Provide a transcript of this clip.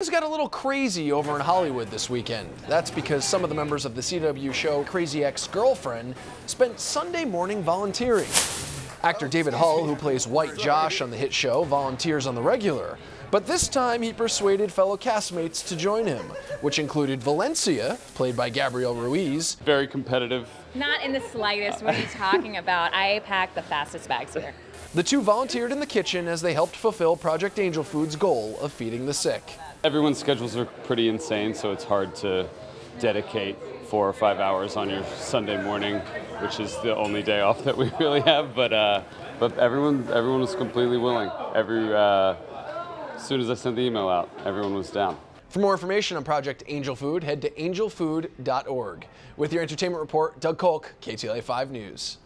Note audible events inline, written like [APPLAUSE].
Things got a little crazy over in Hollywood this weekend. That's because some of the members of the CW show Crazy Ex-Girlfriend spent Sunday morning volunteering. Actor David Hull, who plays White Josh on the hit show, volunteers on the regular. But this time he persuaded fellow castmates to join him, which included Valencia, played by Gabrielle Ruiz, Very competitive. Not in the slightest. What are you talking about? I pack the fastest bags here. The two volunteered in the kitchen as they helped fulfill Project Angel Food's goal of feeding the sick. Everyone's schedules are pretty insane, so it's hard to dedicate four or five hours on your Sunday morning, which is the only day off that we [LAUGHS] really have. But uh, but everyone everyone was completely willing. Every uh, as soon as I sent the email out, everyone was down. For more information on Project Angel Food, head to angelfood.org. With your entertainment report, Doug Kolk, KTLA 5 News.